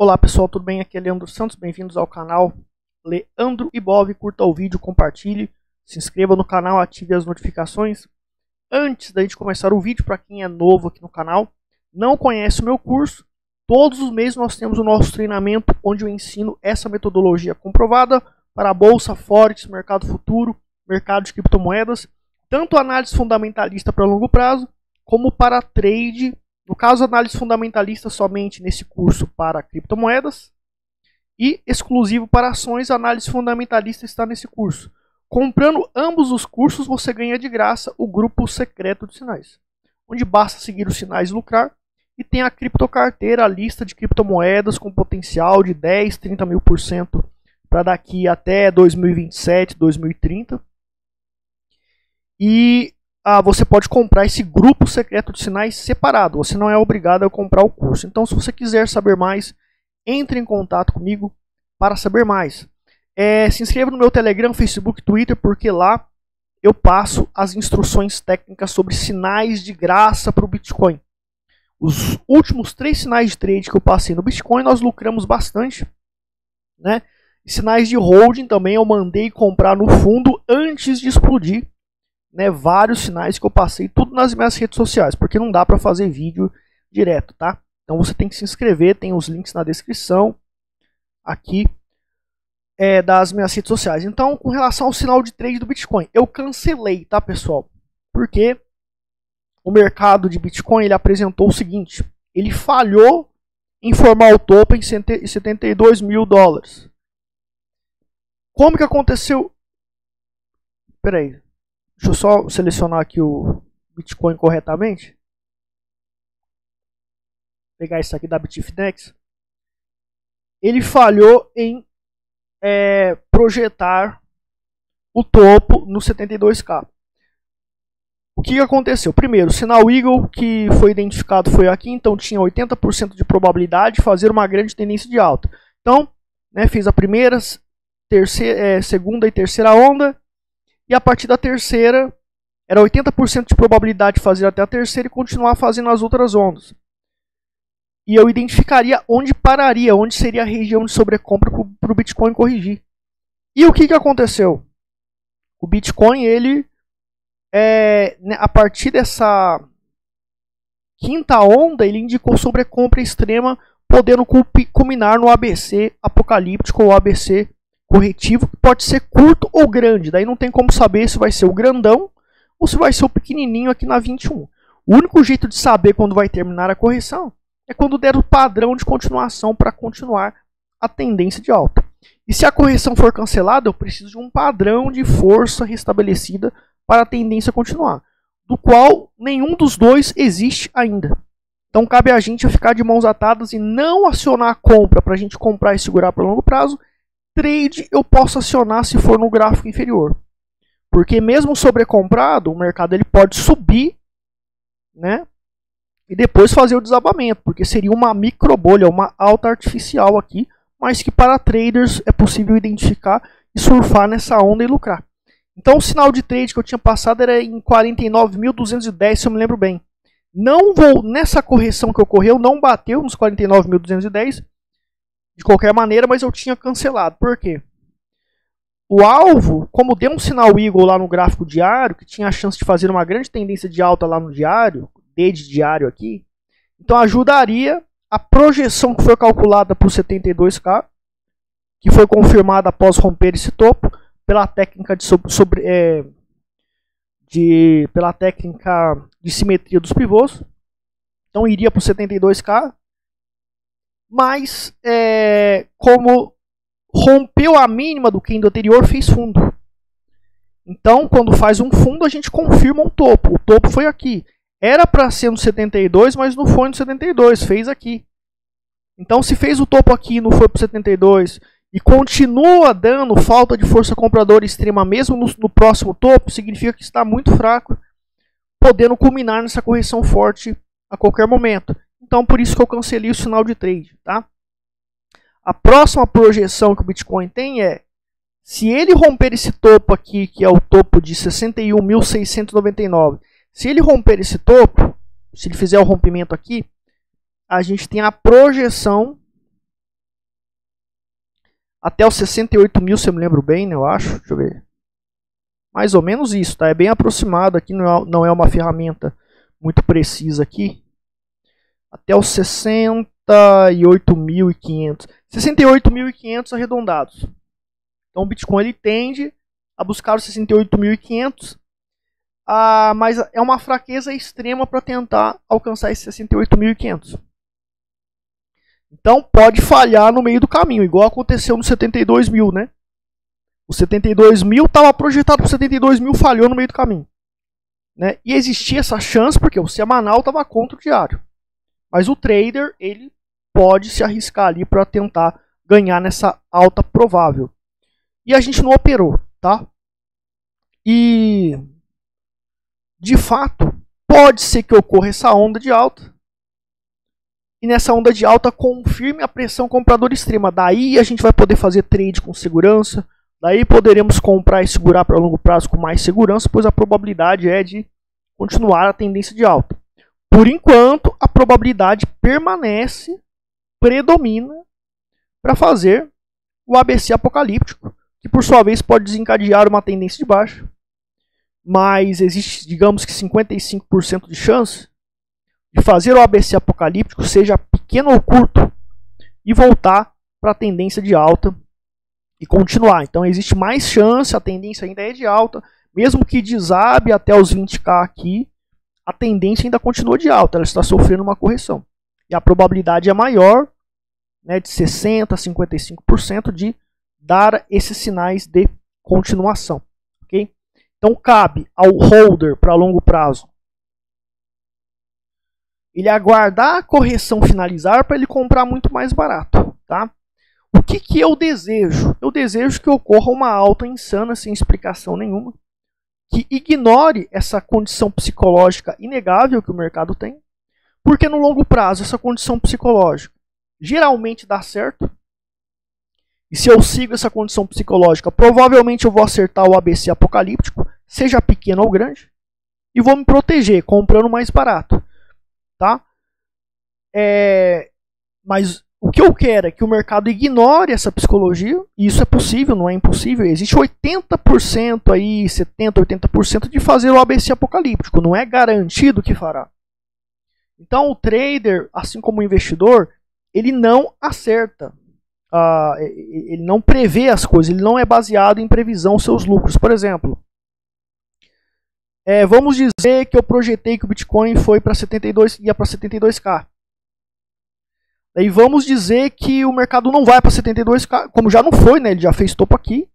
Olá pessoal, tudo bem? Aqui é Leandro Santos, bem-vindos ao canal Leandro Ibov. Curta o vídeo, compartilhe, se inscreva no canal, ative as notificações. Antes da gente começar o vídeo, para quem é novo aqui no canal, não conhece o meu curso, todos os meses nós temos o nosso treinamento onde eu ensino essa metodologia comprovada para a Bolsa, Forex, Mercado Futuro, Mercado de Criptomoedas, tanto análise fundamentalista para longo prazo, como para trade no caso, análise fundamentalista somente nesse curso para criptomoedas e exclusivo para ações, análise fundamentalista está nesse curso. Comprando ambos os cursos, você ganha de graça o grupo secreto de sinais, onde basta seguir os sinais e lucrar. E tem a criptocarteira, a lista de criptomoedas com potencial de 10, 30 mil por cento para daqui até 2027, 2030. E ah, você pode comprar esse grupo secreto de sinais separado. Você não é obrigado a comprar o curso. Então, se você quiser saber mais, entre em contato comigo para saber mais. É, se inscreva no meu Telegram, Facebook, Twitter, porque lá eu passo as instruções técnicas sobre sinais de graça para o Bitcoin. Os últimos três sinais de trade que eu passei no Bitcoin, nós lucramos bastante. Né? Sinais de holding também eu mandei comprar no fundo antes de explodir né, vários sinais que eu passei tudo nas minhas redes sociais, porque não dá para fazer vídeo direto, tá? Então você tem que se inscrever, tem os links na descrição aqui é, das minhas redes sociais. Então, com relação ao sinal de trade do Bitcoin, eu cancelei, tá, pessoal? Porque o mercado de Bitcoin ele apresentou o seguinte: ele falhou em formar o topo em 72 mil dólares. Como que aconteceu? Peraí, Deixa eu só selecionar aqui o Bitcoin corretamente. Vou pegar isso aqui da Bitfinex. Ele falhou em é, projetar o topo no 72K. O que aconteceu? Primeiro, o sinal Eagle que foi identificado foi aqui, então tinha 80% de probabilidade de fazer uma grande tendência de alta. Então, né, fez a primeira, terceira, é, segunda e terceira onda, e a partir da terceira, era 80% de probabilidade de fazer até a terceira e continuar fazendo as outras ondas. E eu identificaria onde pararia, onde seria a região de sobrecompra para o Bitcoin corrigir. E o que, que aconteceu? O Bitcoin, ele, é, né, a partir dessa quinta onda, ele indicou sobrecompra extrema, podendo culminar no ABC apocalíptico ou ABC corretivo que pode ser curto ou grande. Daí não tem como saber se vai ser o grandão ou se vai ser o pequenininho aqui na 21. O único jeito de saber quando vai terminar a correção é quando der o padrão de continuação para continuar a tendência de alta. E se a correção for cancelada, eu preciso de um padrão de força restabelecida para a tendência continuar, do qual nenhum dos dois existe ainda. Então cabe a gente ficar de mãos atadas e não acionar a compra para a gente comprar e segurar por longo prazo trade eu posso acionar se for no gráfico inferior. Porque mesmo sobrecomprado, o mercado ele pode subir, né? E depois fazer o desabamento, porque seria uma micro bolha, uma alta artificial aqui, mas que para traders é possível identificar e surfar nessa onda e lucrar. Então o sinal de trade que eu tinha passado era em 49.210, se eu me lembro bem. Não vou nessa correção que ocorreu, não bateu nos 49.210 de qualquer maneira, mas eu tinha cancelado. Por quê? O alvo, como deu um sinal Eagle lá no gráfico diário, que tinha a chance de fazer uma grande tendência de alta lá no diário, D de diário aqui, então ajudaria a projeção que foi calculada o 72K, que foi confirmada após romper esse topo, pela técnica de, sobre, é, de pela técnica de simetria dos pivôs. Então iria para o 72K, mas é, como rompeu a mínima do candle anterior, fez fundo. Então, quando faz um fundo, a gente confirma um topo. O topo foi aqui. Era para ser no 72, mas não foi no 72, fez aqui. Então, se fez o topo aqui e não foi para 72 e continua dando falta de força compradora extrema mesmo no, no próximo topo, significa que está muito fraco, podendo culminar nessa correção forte a qualquer momento. Então, por isso que eu cancelei o sinal de trade, tá? A próxima projeção que o Bitcoin tem é se ele romper esse topo aqui, que é o topo de 61.699, se ele romper esse topo, se ele fizer o rompimento aqui, a gente tem a projeção até os 68 mil, se eu me lembro bem, né, eu acho. Deixa eu ver. Mais ou menos isso, tá? É bem aproximado aqui, não é, não é uma ferramenta muito precisa aqui. Até os 68.500. 68.500 arredondados. Então o Bitcoin ele tende a buscar os 68.500, ah, mas é uma fraqueza extrema para tentar alcançar esses 68.500. Então pode falhar no meio do caminho, igual aconteceu no 72 mil, né? O 72 mil estava projetado para 72 mil, falhou no meio do caminho. Né? E existia essa chance porque o semanal estava contra o diário. Mas o trader ele pode se arriscar ali para tentar ganhar nessa alta provável. E a gente não operou, tá? E de fato pode ser que ocorra essa onda de alta. E nessa onda de alta confirme a pressão compradora extrema. Daí a gente vai poder fazer trade com segurança. Daí poderemos comprar e segurar para longo prazo com mais segurança, pois a probabilidade é de continuar a tendência de alta. Por enquanto, a probabilidade permanece, predomina para fazer o ABC apocalíptico, que por sua vez pode desencadear uma tendência de baixa. Mas existe, digamos que 55% de chance de fazer o ABC apocalíptico, seja pequeno ou curto, e voltar para a tendência de alta e continuar. Então existe mais chance, a tendência ainda é de alta, mesmo que desabe até os 20k aqui, a tendência ainda continua de alta, ela está sofrendo uma correção. E a probabilidade é maior, né, de 60% a 55% de dar esses sinais de continuação. Okay? Então cabe ao holder para longo prazo ele aguardar a correção finalizar para ele comprar muito mais barato. Tá? O que, que eu desejo? Eu desejo que ocorra uma alta insana sem explicação nenhuma que ignore essa condição psicológica inegável que o mercado tem, porque no longo prazo essa condição psicológica geralmente dá certo. E se eu sigo essa condição psicológica, provavelmente eu vou acertar o ABC apocalíptico, seja pequeno ou grande, e vou me proteger comprando mais barato, tá? É, mas o que eu quero é que o mercado ignore essa psicologia, e isso é possível, não é impossível. Existe 80% aí, 70, 80% de fazer o ABC apocalíptico, não é garantido que fará. Então o trader, assim como o investidor, ele não acerta. Uh, ele não prevê as coisas, ele não é baseado em previsão seus lucros. Por exemplo, é, vamos dizer que eu projetei que o Bitcoin foi para 72 ia para 72k. Daí vamos dizer que o mercado não vai para 72, como já não foi, né? Ele já fez topo aqui.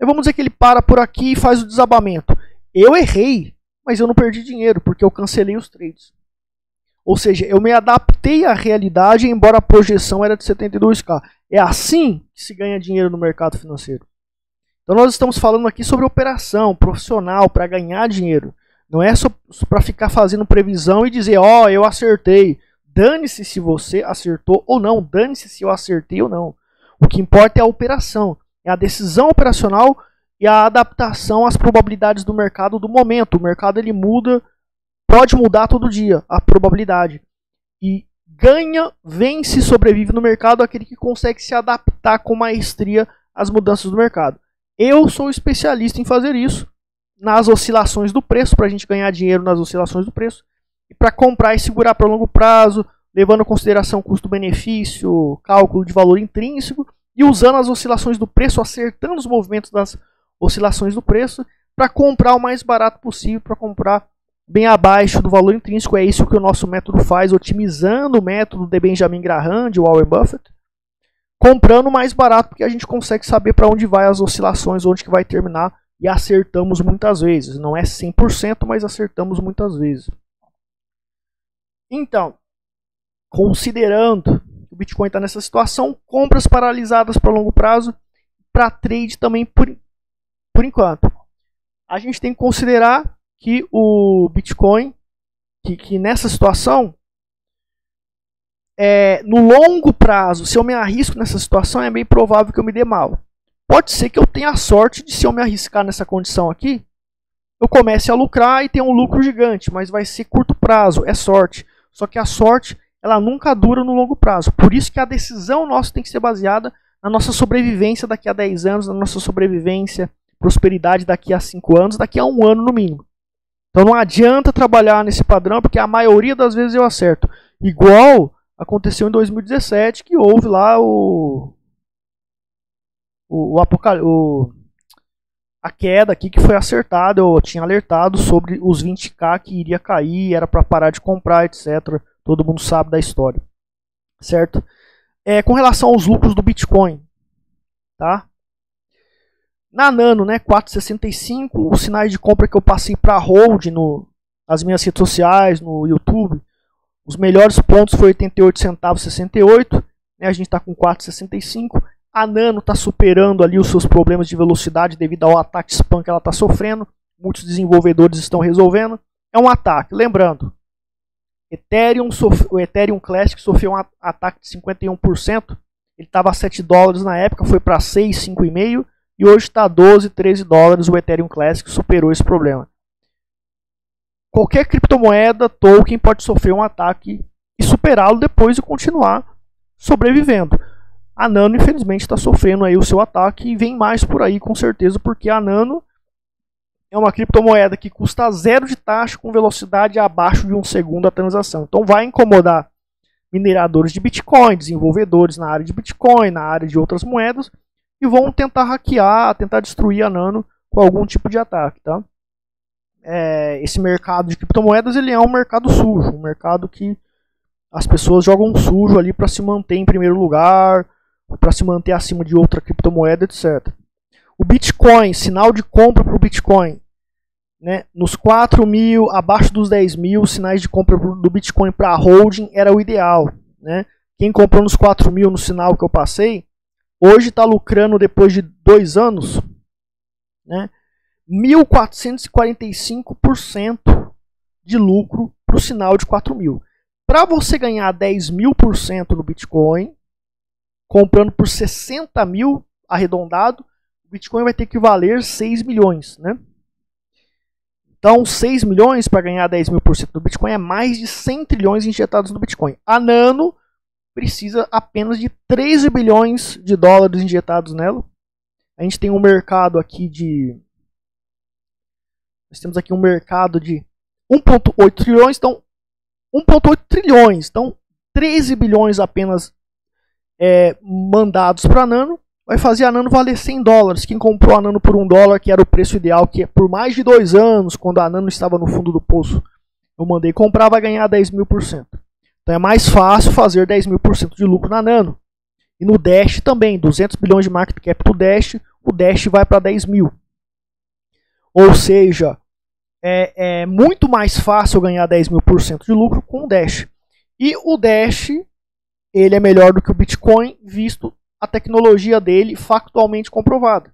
E vamos dizer que ele para por aqui e faz o desabamento. Eu errei, mas eu não perdi dinheiro, porque eu cancelei os trades. Ou seja, eu me adaptei à realidade, embora a projeção era de 72k. É assim que se ganha dinheiro no mercado financeiro. Então nós estamos falando aqui sobre operação profissional para ganhar dinheiro. Não é só para ficar fazendo previsão e dizer, ó, oh, eu acertei. Dane-se se você acertou ou não, dane-se se eu acertei ou não. O que importa é a operação, é a decisão operacional e a adaptação às probabilidades do mercado do momento. O mercado ele muda, pode mudar todo dia a probabilidade. E ganha, vence, sobrevive no mercado aquele que consegue se adaptar com maestria às mudanças do mercado. Eu sou especialista em fazer isso nas oscilações do preço, para a gente ganhar dinheiro nas oscilações do preço e para comprar e segurar para longo prazo, levando em consideração custo-benefício, cálculo de valor intrínseco e usando as oscilações do preço, acertando os movimentos das oscilações do preço para comprar o mais barato possível, para comprar bem abaixo do valor intrínseco. É isso que o nosso método faz, otimizando o método de Benjamin Graham, de Warren Buffett, comprando mais barato porque a gente consegue saber para onde vai as oscilações, onde que vai terminar e acertamos muitas vezes. Não é 100%, mas acertamos muitas vezes. Então, considerando que o Bitcoin está nessa situação, compras paralisadas para longo prazo, para trade também por, por enquanto. A gente tem que considerar que o Bitcoin, que, que nessa situação, é, no longo prazo, se eu me arrisco nessa situação, é bem provável que eu me dê mal. Pode ser que eu tenha a sorte de, se eu me arriscar nessa condição aqui, eu comece a lucrar e tenha um lucro gigante, mas vai ser curto prazo, é sorte. Só que a sorte, ela nunca dura no longo prazo. Por isso que a decisão nossa tem que ser baseada na nossa sobrevivência daqui a 10 anos, na nossa sobrevivência, prosperidade daqui a 5 anos, daqui a um ano no mínimo. Então não adianta trabalhar nesse padrão, porque a maioria das vezes eu acerto. Igual aconteceu em 2017, que houve lá o. O, o, o a queda aqui que foi acertada, eu tinha alertado sobre os 20k que iria cair, era para parar de comprar, etc. Todo mundo sabe da história, certo? É, com relação aos lucros do Bitcoin, tá? Na Nano, né, 465, os sinais de compra que eu passei para hold no, nas minhas redes sociais, no YouTube, os melhores pontos foi 88 centavos 68, né, a gente está com 465. A Nano está superando ali os seus problemas de velocidade devido ao ataque spam que ela está sofrendo. Muitos desenvolvedores estão resolvendo. É um ataque. Lembrando, Ethereum o Ethereum Classic sofreu um ataque de 51%. Ele estava a 7 dólares na época, foi para 6, 5,5 e hoje está 12, 13 dólares. O Ethereum Classic superou esse problema. Qualquer criptomoeda, token pode sofrer um ataque e superá-lo depois e continuar sobrevivendo. A Nano, infelizmente, está sofrendo aí o seu ataque e vem mais por aí, com certeza, porque a Nano é uma criptomoeda que custa zero de taxa com velocidade abaixo de um segundo a transação. Então vai incomodar mineradores de Bitcoin, desenvolvedores na área de Bitcoin, na área de outras moedas, e vão tentar hackear, tentar destruir a Nano com algum tipo de ataque. Tá? É, esse mercado de criptomoedas ele é um mercado sujo, um mercado que as pessoas jogam sujo ali para se manter em primeiro lugar, para se manter acima de outra criptomoeda, etc. O Bitcoin, sinal de compra para o Bitcoin, né, nos 4 mil, abaixo dos 10 mil, sinais de compra do Bitcoin para holding era o ideal. Né? Quem comprou nos 4 mil no sinal que eu passei, hoje está lucrando depois de dois anos né, 1.445% de lucro para o sinal de 4 mil. Para você ganhar 10 mil por cento no Bitcoin, comprando por 60 mil arredondado, o Bitcoin vai ter que valer 6 milhões, né? Então, 6 milhões para ganhar 10 mil por cento do Bitcoin é mais de 100 trilhões injetados no Bitcoin. A Nano precisa apenas de 13 bilhões de dólares injetados nela. A gente tem um mercado aqui de. Nós temos aqui um mercado de 1,8 trilhões. Então, 1,8 trilhões. Então, 13 bilhões apenas é, mandados para Nano, vai fazer a Nano valer 100 dólares. Quem comprou a Nano por 1 dólar, que era o preço ideal, que é por mais de dois anos, quando a Nano estava no fundo do poço, eu mandei comprar, vai ganhar 10 mil por cento. Então é mais fácil fazer 10 mil por cento de lucro na Nano. E no Dash também, 200 bilhões de market cap do Dash, o Dash vai para 10 mil. Ou seja, é, é, muito mais fácil ganhar 10 mil por cento de lucro com o Dash. E o Dash ele é melhor do que o Bitcoin, visto a tecnologia dele factualmente comprovada.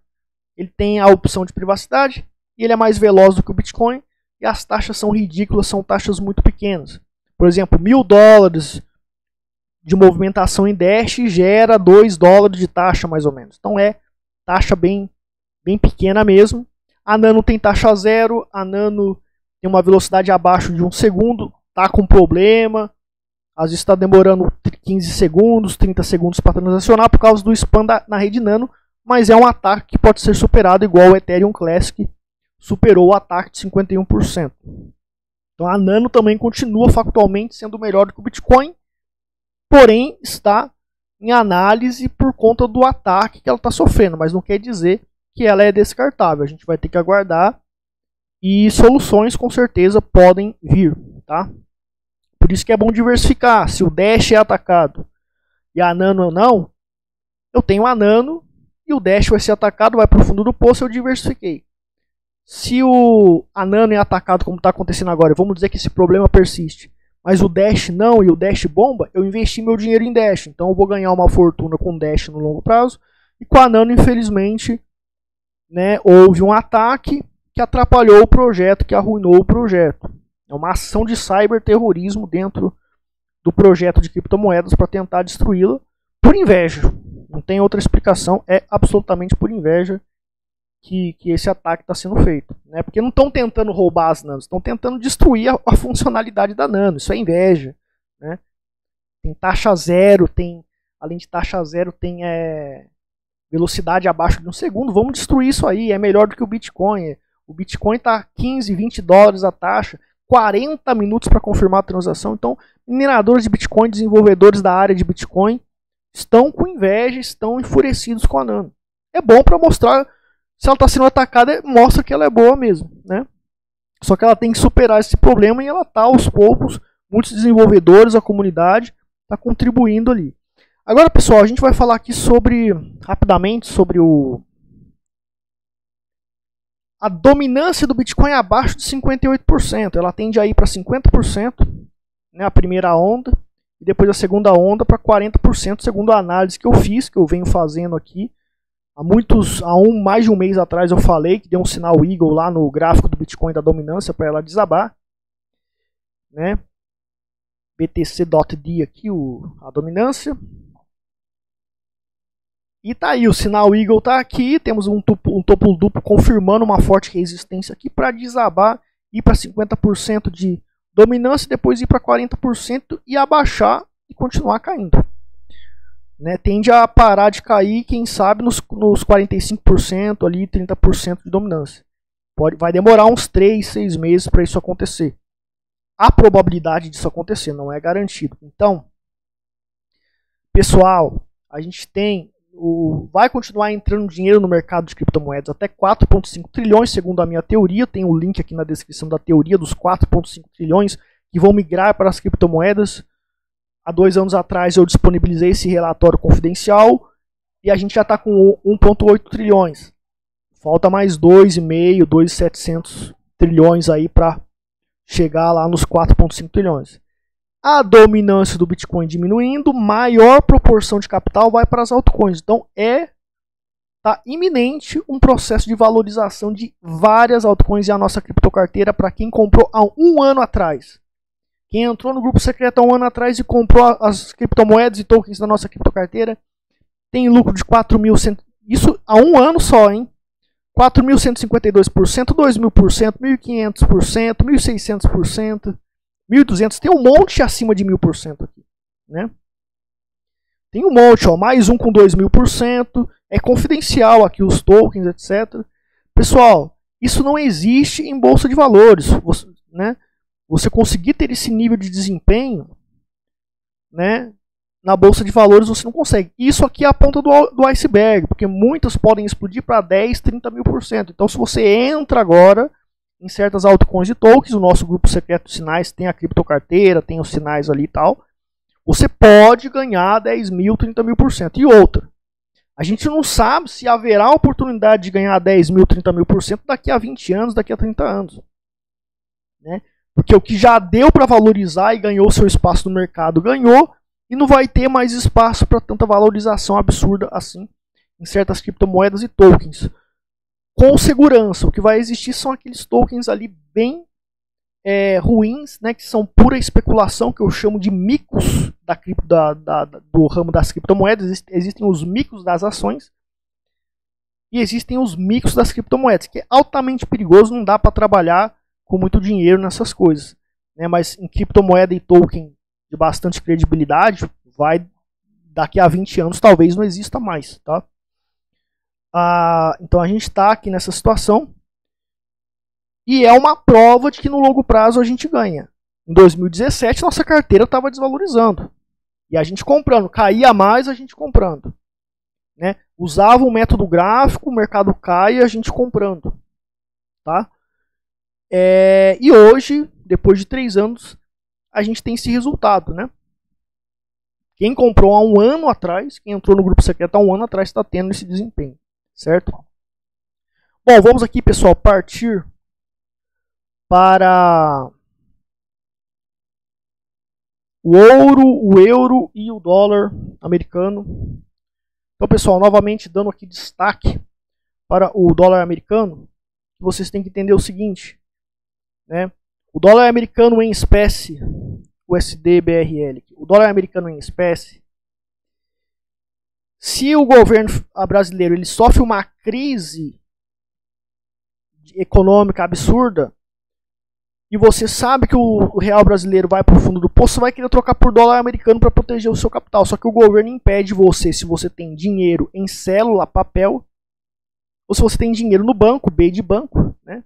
Ele tem a opção de privacidade e ele é mais veloz do que o Bitcoin e as taxas são ridículas, são taxas muito pequenas. Por exemplo, mil dólares de movimentação em Dash gera 2 dólares de taxa mais ou menos. Então é taxa bem, bem pequena mesmo. A Nano tem taxa zero, a Nano tem uma velocidade abaixo de um segundo, tá com problema, às vezes está demorando 15 segundos, 30 segundos para transacionar por causa do spam da, na rede Nano, mas é um ataque que pode ser superado igual o Ethereum Classic superou o ataque de 51%. Então a Nano também continua factualmente sendo melhor do que o Bitcoin, porém está em análise por conta do ataque que ela está sofrendo, mas não quer dizer que ela é descartável. A gente vai ter que aguardar e soluções com certeza podem vir, tá? Por isso que é bom diversificar. Se o Dash é atacado e a Nano não, eu tenho a Nano e o Dash vai ser atacado, vai para o fundo do poço, eu diversifiquei. Se o a Nano é atacado como está acontecendo agora, vamos dizer que esse problema persiste, mas o Dash não e o Dash bomba, eu investi meu dinheiro em Dash, então eu vou ganhar uma fortuna com Dash no longo prazo. E com a Nano, infelizmente, né, houve um ataque que atrapalhou o projeto, que arruinou o projeto. É uma ação de cyberterrorismo dentro do projeto de criptomoedas para tentar destruí-la por inveja. Não tem outra explicação, é absolutamente por inveja que, que esse ataque está sendo feito. Né? Porque não estão tentando roubar as nanos, estão tentando destruir a, a, funcionalidade da nano. Isso é inveja. Né? Tem taxa zero, tem além de taxa zero, tem é, velocidade abaixo de um segundo, vamos destruir isso aí, é melhor do que o Bitcoin. O Bitcoin está 15, 20 dólares a taxa, 40 minutos para confirmar a transação. Então, mineradores de Bitcoin, desenvolvedores da área de Bitcoin, estão com inveja, estão enfurecidos com a Nano. É bom para mostrar se ela está sendo atacada, mostra que ela é boa mesmo, né? Só que ela tem que superar esse problema e ela está aos poucos, muitos desenvolvedores, a comunidade está contribuindo ali. Agora, pessoal, a gente vai falar aqui sobre, rapidamente, sobre o a dominância do Bitcoin é abaixo de 58%. Ela tende a ir para 50%, né, a primeira onda, e depois a segunda onda para 40%, segundo a análise que eu fiz, que eu venho fazendo aqui. Há muitos, há um, mais de um mês atrás eu falei que deu um sinal Eagle lá no gráfico do Bitcoin da dominância para ela desabar. Né? BTC.D aqui, o, a dominância. E tá aí, o sinal Eagle tá aqui, temos um topo, um topo duplo confirmando uma forte resistência aqui para desabar, ir para 50% de dominância, depois ir para 40% e abaixar e continuar caindo. Né, tende a parar de cair, quem sabe, nos, nos 45% ali, 30% de dominância. Pode, vai demorar uns 3, 6 meses para isso acontecer. A probabilidade disso acontecer não é garantido. Então, pessoal, a gente tem o, vai continuar entrando dinheiro no mercado de criptomoedas até 4,5 trilhões, segundo a minha teoria. Tem o um link aqui na descrição da teoria dos 4,5 trilhões que vão migrar para as criptomoedas. Há dois anos atrás eu disponibilizei esse relatório confidencial e a gente já está com 1,8 trilhões. Falta mais 2,5, 2,700 trilhões aí para chegar lá nos 4,5 trilhões a dominância do Bitcoin diminuindo, maior proporção de capital vai para as altcoins. Então é tá iminente um processo de valorização de várias altcoins e a nossa criptocarteira para quem comprou há um ano atrás. Quem entrou no grupo secreto há um ano atrás e comprou as criptomoedas e tokens da nossa criptocarteira tem lucro de 4.100. Isso há um ano só, hein? 4.152%, 2.000%, 1.500%, 1.600%. 1.200, tem um monte acima de 1.000% aqui, né? Tem um monte, ó, mais um com 2.000%, é confidencial aqui os tokens, etc. Pessoal, isso não existe em bolsa de valores, você, né? Você conseguir ter esse nível de desempenho, né? Na bolsa de valores você não consegue. Isso aqui é a ponta do, do iceberg, porque muitas podem explodir para 10, 30 mil por cento. Então, se você entra agora, em certas altcoins e tokens. O nosso grupo secreto de sinais tem a criptocarteira, tem os sinais ali e tal. Você pode ganhar 10 mil, 30 mil por cento. E outra, a gente não sabe se haverá oportunidade de ganhar 10 mil, 30 mil por cento daqui a 20 anos, daqui a 30 anos. Né? Porque o que já deu para valorizar e ganhou seu espaço no mercado, ganhou, e não vai ter mais espaço para tanta valorização absurda assim em certas criptomoedas e tokens com segurança. O que vai existir são aqueles tokens ali bem é, ruins, né, que são pura especulação, que eu chamo de micos da, da, da, do ramo das criptomoedas. Existem os micos das ações e existem os micos das criptomoedas, que é altamente perigoso, não dá para trabalhar com muito dinheiro nessas coisas. Né, mas em criptomoeda e token de bastante credibilidade, vai daqui a 20 anos talvez não exista mais. Tá? Ah, então a gente está aqui nessa situação. E é uma prova de que no longo prazo a gente ganha. Em 2017 nossa carteira estava desvalorizando. E a gente comprando, caía mais a gente comprando. Né? Usava o método gráfico, o mercado cai a gente comprando. Tá? É, e hoje, depois de três anos, a gente tem esse resultado. Né? Quem comprou há um ano atrás, quem entrou no grupo secreto há um ano atrás, está tendo esse desempenho. Certo? Bom, vamos aqui, pessoal, partir para o ouro, o euro e o dólar americano. Então, pessoal, novamente dando aqui destaque para o dólar americano, vocês têm que entender o seguinte, né? O dólar americano em espécie, USD BRL, o dólar americano em espécie, se o governo brasileiro ele sofre uma crise econômica absurda e você sabe que o real brasileiro vai para o fundo do poço, você vai querer trocar por dólar americano para proteger o seu capital. Só que o governo impede você, se você tem dinheiro em célula, papel, ou se você tem dinheiro no banco, B de banco, né?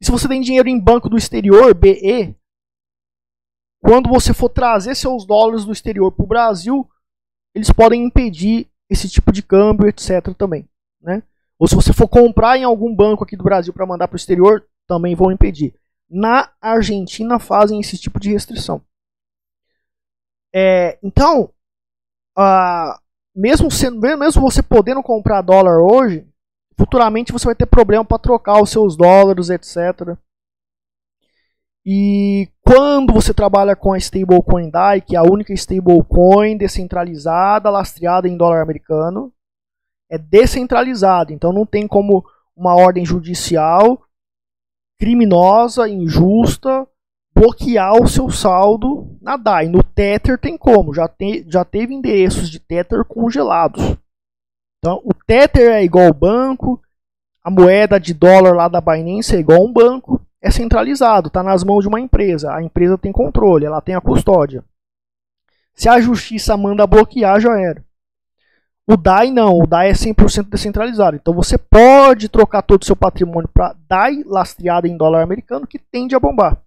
E se você tem dinheiro em banco do exterior, BE, quando você for trazer seus dólares do exterior para o Brasil, eles podem impedir esse tipo de câmbio, etc. também. Né? Ou se você for comprar em algum banco aqui do Brasil para mandar para o exterior, também vão impedir. Na Argentina fazem esse tipo de restrição. É, então, mesmo, sendo, mesmo você podendo comprar dólar hoje, futuramente você vai ter problema para trocar os seus dólares, etc. E quando você trabalha com a stablecoin DAI, que é a única stablecoin descentralizada, lastreada em dólar americano, é descentralizado, então não tem como uma ordem judicial criminosa, injusta, bloquear o seu saldo na DAI. No Tether tem como, já, te, já teve endereços de Tether congelados. Então, o Tether é igual ao banco, a moeda de dólar lá da Binance é igual a um banco, é centralizado, está nas mãos de uma empresa. A empresa tem controle, ela tem a custódia. Se a justiça manda bloquear, já era. O DAI não, o DAI é 100% descentralizado. Então você pode trocar todo o seu patrimônio para DAI lastreado em dólar americano que tende a bombar.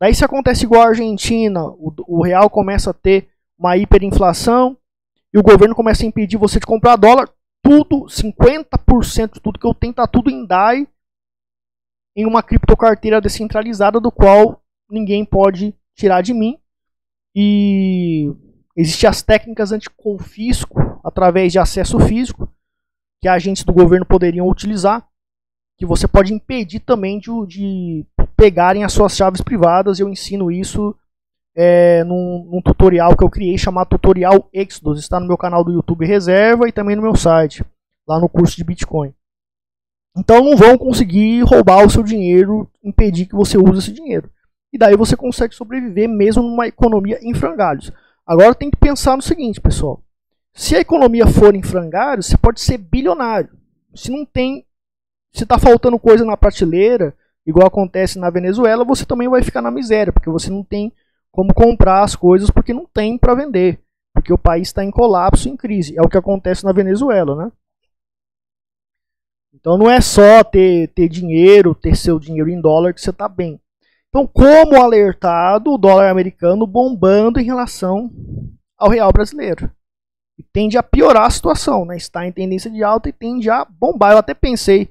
Daí se acontece igual a Argentina, o, o real começa a ter uma hiperinflação e o governo começa a impedir você de comprar dólar, tudo, 50% de tudo que eu tenho está tudo em DAI em uma criptocarteira descentralizada do qual ninguém pode tirar de mim. E existem as técnicas anticonfisco através de acesso físico que agentes do governo poderiam utilizar, que você pode impedir também de, de pegarem as suas chaves privadas. Eu ensino isso é, num, num, tutorial que eu criei chamado Tutorial Exodus. Está no meu canal do YouTube Reserva e também no meu site, lá no curso de Bitcoin. Então não vão conseguir roubar o seu dinheiro, impedir que você use esse dinheiro. E daí você consegue sobreviver mesmo numa economia em frangalhos. Agora tem que pensar no seguinte, pessoal. Se a economia for em frangalhos, você pode ser bilionário. Se não tem, se está faltando coisa na prateleira, igual acontece na Venezuela, você também vai ficar na miséria, porque você não tem como comprar as coisas porque não tem para vender, porque o país está em colapso, em crise. É o que acontece na Venezuela, né? Então não é só ter, ter dinheiro, ter seu dinheiro em dólar que você está bem. Então, como alertado, o dólar americano bombando em relação ao real brasileiro. E tende a piorar a situação, né? Está em tendência de alta e tende a bombar. Eu até pensei,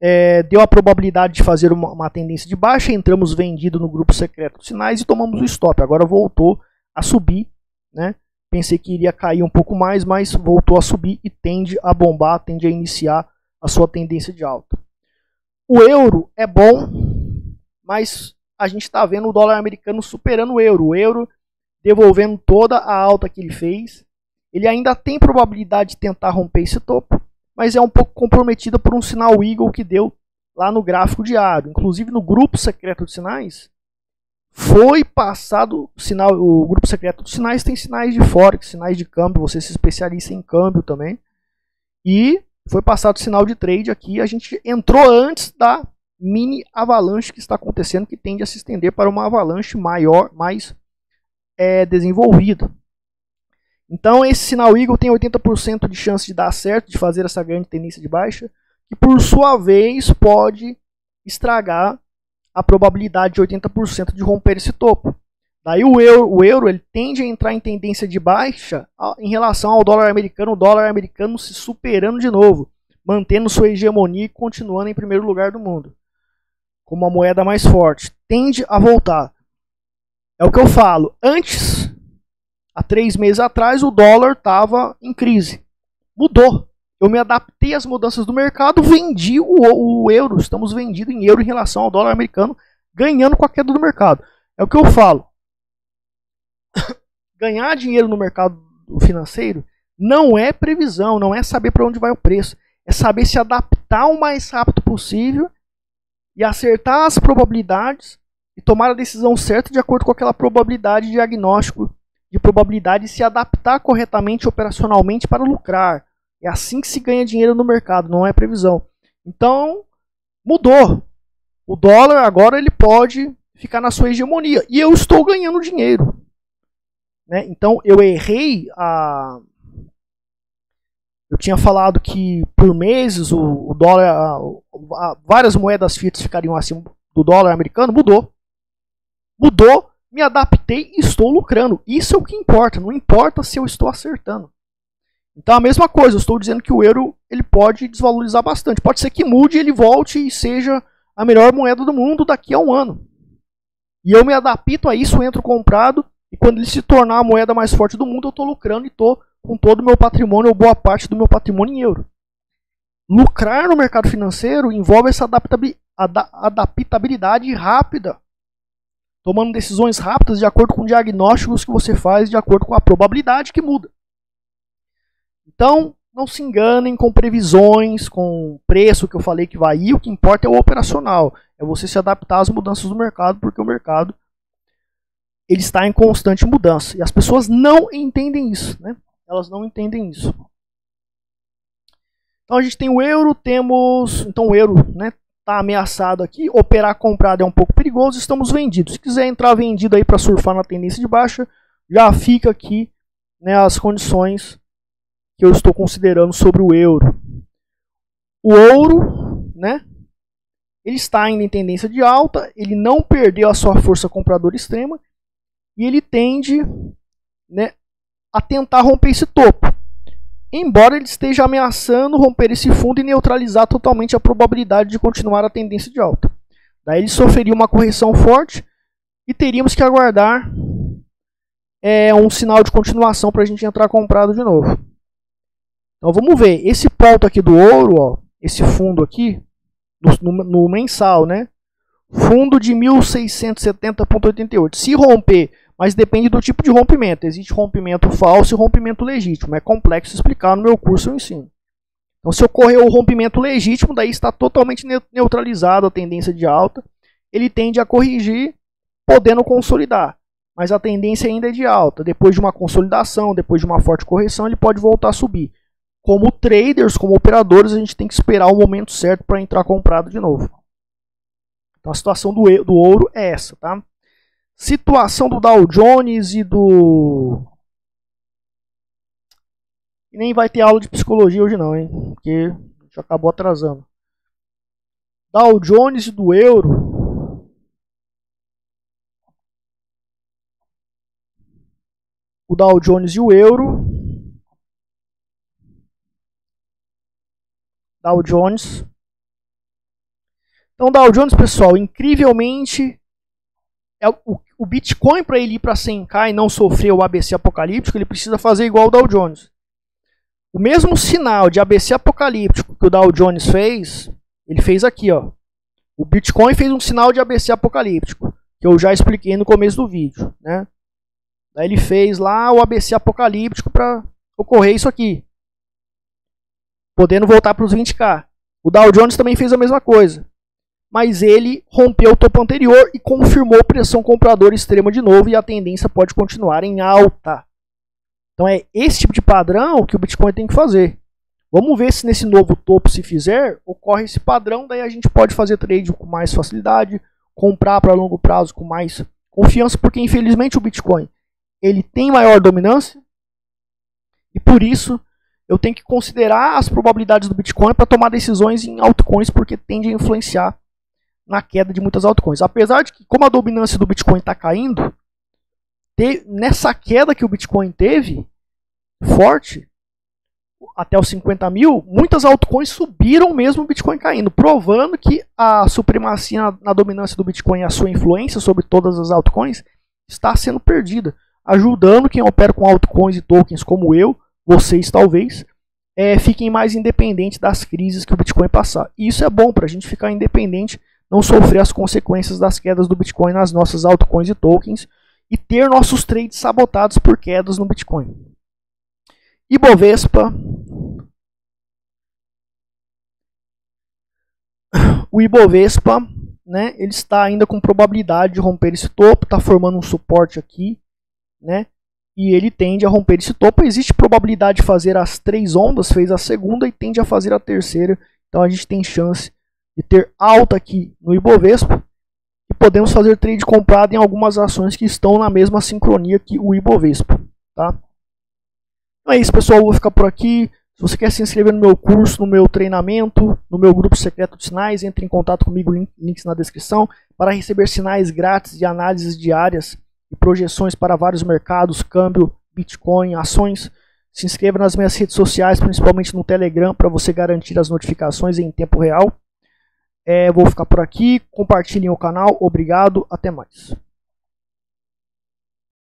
é, deu a probabilidade de fazer uma, uma, tendência de baixa, entramos vendido no grupo secreto de sinais e tomamos o stop. Agora voltou a subir, né? Pensei que iria cair um pouco mais, mas voltou a subir e tende a bombar, tende a iniciar a sua tendência de alta. O euro é bom, mas a gente está vendo o dólar americano superando o euro. O euro devolvendo toda a alta que ele fez. Ele ainda tem probabilidade de tentar romper esse topo, mas é um pouco comprometido por um sinal Eagle que deu lá no gráfico diário. Inclusive no grupo secreto de sinais, foi passado o sinal. O grupo secreto de sinais tem sinais de forex, sinais de câmbio. Você se especializa em câmbio também. E foi passado o sinal de trade aqui. A gente entrou antes da mini avalanche que está acontecendo, que tende a se estender para uma avalanche maior, mais é, desenvolvida. Então esse sinal Eagle tem 80% de chance de dar certo, de fazer essa grande tendência de baixa, que por sua vez pode estragar a probabilidade de 80% de romper esse topo. Daí o euro, o euro ele tende a entrar em tendência de baixa em relação ao dólar americano, o dólar americano se superando de novo, mantendo sua hegemonia e continuando em primeiro lugar do mundo, como a moeda mais forte. Tende a voltar. É o que eu falo. Antes, há três meses atrás, o dólar estava em crise. Mudou. Eu me adaptei às mudanças do mercado, vendi o, o euro. Estamos vendidos em euro em relação ao dólar americano, ganhando com a queda do mercado. É o que eu falo ganhar dinheiro no mercado financeiro não é previsão, não é saber para onde vai o preço. É saber se adaptar o mais rápido possível e acertar as probabilidades e tomar a decisão certa de acordo com aquela probabilidade de diagnóstico de probabilidade e se adaptar corretamente operacionalmente para lucrar. É assim que se ganha dinheiro no mercado, não é previsão. Então, mudou. O dólar agora ele pode ficar na sua hegemonia e eu estou ganhando dinheiro. Né? Então eu errei a. Eu tinha falado que por meses o, o dólar, a, a, várias moedas fiat ficariam acima do dólar americano. Mudou. Mudou, me adaptei e estou lucrando. Isso é o que importa. Não importa se eu estou acertando. Então a mesma coisa, eu estou dizendo que o euro ele pode desvalorizar bastante. Pode ser que mude, ele volte e seja a melhor moeda do mundo daqui a um ano. E eu me adapto a isso, entro comprado, e quando ele se tornar a moeda mais forte do mundo, eu estou lucrando e estou com todo o meu patrimônio, ou boa parte do meu patrimônio em euro. Lucrar no mercado financeiro envolve essa adaptabilidade rápida, tomando decisões rápidas de acordo com diagnósticos que você faz, de acordo com a probabilidade que muda. Então, não se enganem com previsões, com preço que eu falei que vai ir. O que importa é o operacional. É você se adaptar às mudanças do mercado, porque o mercado ele está em constante mudança. E as pessoas não entendem isso. Né? Elas não entendem isso. Então a gente tem o euro, temos. Então o euro né, está ameaçado aqui. Operar comprado é um pouco perigoso, estamos vendidos. Se quiser entrar vendido aí para surfar na tendência de baixa, já fica aqui né, as condições que eu estou considerando sobre o euro. O ouro, né? Ele está ainda em tendência de alta, ele não perdeu a sua força compradora extrema e ele tende, né, a tentar romper esse topo. Embora ele esteja ameaçando romper esse fundo e neutralizar totalmente a probabilidade de continuar a tendência de alta. Daí ele sofreria uma correção forte e teríamos que aguardar é, um sinal de continuação para a gente entrar comprado de novo. Então vamos ver, esse ponto aqui do ouro, ó, esse fundo aqui, no, no, mensal, né? Fundo de 1670.88. Se romper, mas depende do tipo de rompimento. Existe rompimento falso e rompimento legítimo. É complexo explicar no meu curso eu ensino. Então se ocorrer o rompimento legítimo, daí está totalmente neutralizado a tendência de alta. Ele tende a corrigir, podendo consolidar. Mas a tendência ainda é de alta. Depois de uma consolidação, depois de uma forte correção, ele pode voltar a subir como traders, como operadores, a gente tem que esperar o momento certo para entrar comprado de novo. Então a situação do, do ouro é essa, tá? Situação do Dow Jones e do e nem vai ter aula de psicologia hoje não, hein? Porque a gente acabou atrasando. Dow Jones e do euro. O Dow Jones e o euro Dow Jones. Então, Dow Jones, pessoal, incrivelmente, o, o Bitcoin, para ele ir para 100k e não sofrer o ABC apocalíptico, ele precisa fazer igual o Dow Jones. O mesmo sinal de ABC apocalíptico que o Dow Jones fez, ele fez aqui, ó. O Bitcoin fez um sinal de ABC apocalíptico, que eu já expliquei no começo do vídeo, né? Daí ele fez lá o ABC apocalíptico para ocorrer isso aqui podendo voltar para os 20k. O Dow Jones também fez a mesma coisa, mas ele rompeu o topo anterior e confirmou pressão compradora extrema de novo e a tendência pode continuar em alta. Então é esse tipo de padrão que o Bitcoin tem que fazer. Vamos ver se nesse novo topo, se fizer, ocorre esse padrão, daí a gente pode fazer trade com mais facilidade, comprar para longo prazo com mais confiança, porque infelizmente o Bitcoin ele tem maior dominância e por isso eu tenho que considerar as probabilidades do Bitcoin para tomar decisões em altcoins, porque tende a influenciar na queda de muitas altcoins. Apesar de que, como a dominância do Bitcoin está caindo, te, nessa queda que o Bitcoin teve, forte, até os 50 mil, muitas altcoins subiram mesmo o Bitcoin caindo, provando que a supremacia na, na dominância do Bitcoin e a sua influência sobre todas as altcoins está sendo perdida, ajudando quem opera com altcoins e tokens como eu vocês talvez, é, fiquem mais independentes das crises que o Bitcoin passar. E isso é bom para a gente ficar independente, não sofrer as consequências das quedas do Bitcoin nas nossas altcoins e tokens e ter nossos trades sabotados por quedas no Bitcoin. Ibovespa. O Ibovespa, né, ele está ainda com probabilidade de romper esse topo, está formando um suporte aqui, né? e ele tende a romper esse topo. Existe probabilidade de fazer as três ondas, fez a segunda e tende a fazer a terceira. Então a gente tem chance de ter alta aqui no Ibovespa e podemos fazer trade comprado em algumas ações que estão na mesma sincronia que o Ibovespa, tá? Então é isso, pessoal, vou ficar por aqui. Se você quer se inscrever no meu curso, no meu treinamento, no meu grupo secreto de sinais, entre em contato comigo, links na descrição, para receber sinais grátis de análises diárias e projeções para vários mercados, câmbio, Bitcoin, ações. Se inscreva nas minhas redes sociais, principalmente no Telegram, para você garantir as notificações em tempo real. É, vou ficar por aqui. Compartilhem o canal. Obrigado. Até mais.